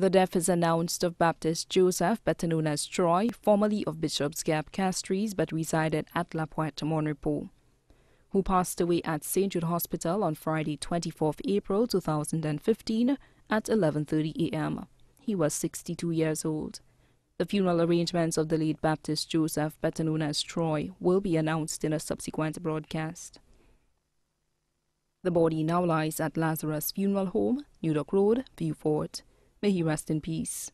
The death is announced of Baptiste Joseph, better known as Troy, formerly of Bishop's Gap Castries but resided at La Pointe, Mon Repos, who passed away at St. Jude Hospital on Friday, 24th April 2015 at 11.30 a.m. He was 62 years old. The funeral arrangements of the late Baptiste Joseph, better known as Troy, will be announced in a subsequent broadcast. The body now lies at Lazarus Funeral Home, New Dock Road, Vieux Fort. May he rest in peace.